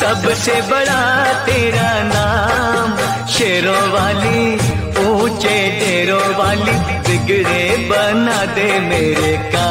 सबसे बड़ा तेरा नाम। शेरों वाली ऊँचे डेरों वाली बिगड़े बना दे मेरे काम।